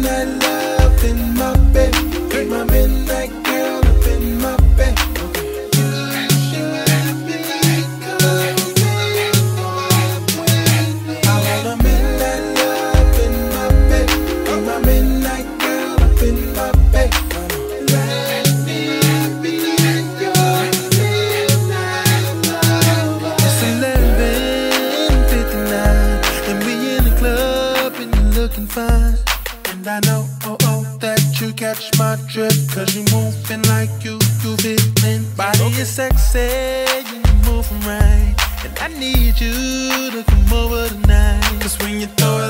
That loving. love, and trip, cause you moving like you, you in. Body is sexy, and you moving right. And I need you to come over tonight. Cause when you throw it